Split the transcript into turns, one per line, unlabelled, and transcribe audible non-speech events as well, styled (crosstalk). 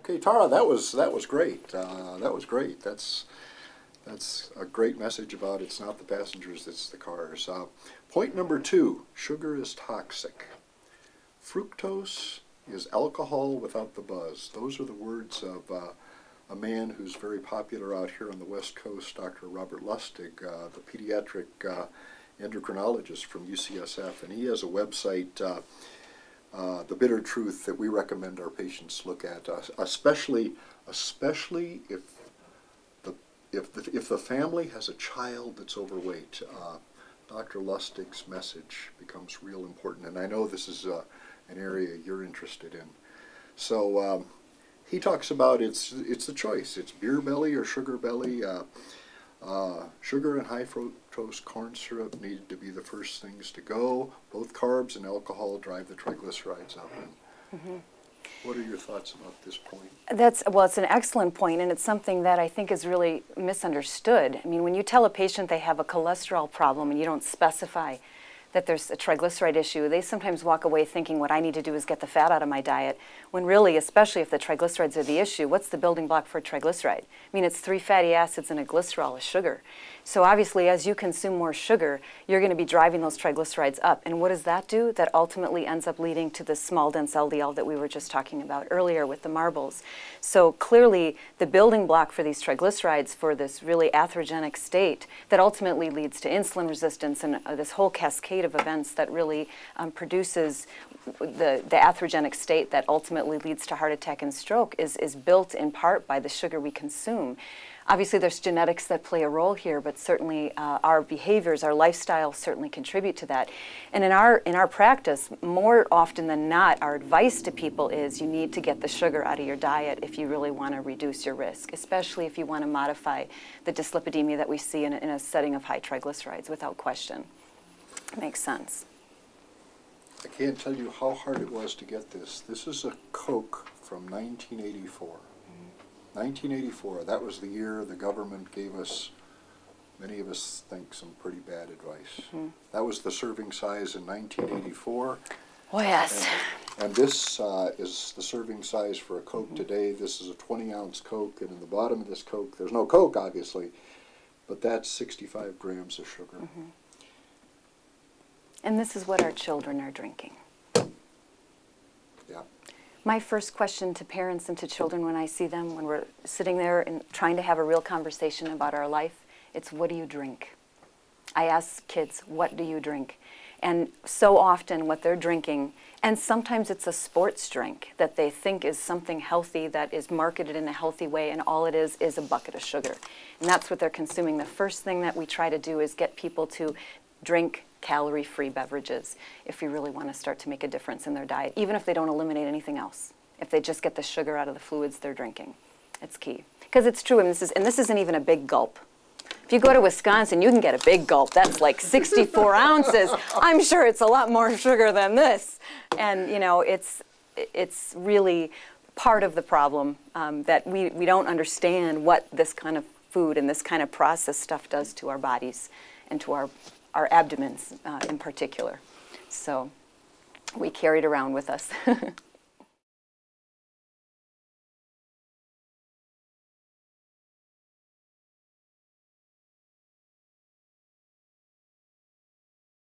Okay, Tara, that was that was great. Uh, that was great. That's that's a great message about it's not the passengers, it's the cars. Uh, point number two: sugar is toxic. Fructose is alcohol without the buzz. Those are the words of uh, a man who's very popular out here on the West Coast, Dr. Robert Lustig, uh, the pediatric uh, endocrinologist from UCSF, and he has a website. Uh, the bitter truth that we recommend our patients look at, uh, especially especially if the if the if the family has a child that's overweight. Uh, Dr. Lustig's message becomes real important, and I know this is uh, an area you're interested in. So um, he talks about it's it's the choice. It's beer belly or sugar belly. Uh, sugar and high fructose corn syrup needed to be the first things to go. Both carbs and alcohol drive the triglycerides up. Mm -hmm. What are your thoughts about this point?
That's well, it's an excellent point, and it's something that I think is really misunderstood. I mean, when you tell a patient they have a cholesterol problem and you don't specify that there's a triglyceride issue, they sometimes walk away thinking what I need to do is get the fat out of my diet, when really, especially if the triglycerides are the issue, what's the building block for a triglyceride? I mean, it's three fatty acids and a glycerol, a sugar. So obviously, as you consume more sugar, you're going to be driving those triglycerides up. And what does that do? That ultimately ends up leading to the small dense LDL that we were just talking about earlier with the marbles. So clearly, the building block for these triglycerides for this really atherogenic state that ultimately leads to insulin resistance and uh, this whole cascade of events that really um, produces the, the atherogenic state that ultimately leads to heart attack and stroke is, is built in part by the sugar we consume. Obviously, there's genetics that play a role here, but certainly uh, our behaviors, our lifestyle certainly contribute to that. And in our, in our practice, more often than not, our advice to people is you need to get the sugar out of your diet if you really want to reduce your risk, especially if you want to modify the dyslipidemia that we see in a, in a setting of high triglycerides, without question. Makes sense.
I can't tell you how hard it was to get this. This is a Coke from 1984. 1984, that was the year the government gave us, many of us think, some pretty bad advice. Mm -hmm. That was the serving size in 1984.
Oh, yes.
And, and this uh, is the serving size for a Coke mm -hmm. today. This is a 20 ounce Coke, and in the bottom of this Coke, there's no Coke, obviously, but that's 65 grams of sugar.
And this is what our children are drinking.
Yeah.
My first question to parents and to children when I see them, when we're sitting there and trying to have a real conversation about our life, it's what do you drink? I ask kids, what do you drink? And so often what they're drinking, and sometimes it's a sports drink that they think is something healthy that is marketed in a healthy way, and all it is is a bucket of sugar. And that's what they're consuming. The first thing that we try to do is get people to drink calorie-free beverages if you really want to start to make a difference in their diet, even if they don't eliminate anything else. If they just get the sugar out of the fluids they're drinking, it's key. Because it's true, and this, is, and this isn't even a big gulp. If you go to Wisconsin, you can get a big gulp. That's like 64 (laughs) ounces. I'm sure it's a lot more sugar than this. And, you know, it's, it's really part of the problem um, that we, we don't understand what this kind of food and this kind of processed stuff does to our bodies and to our our abdomens uh, in particular. So we carried around with us. (laughs)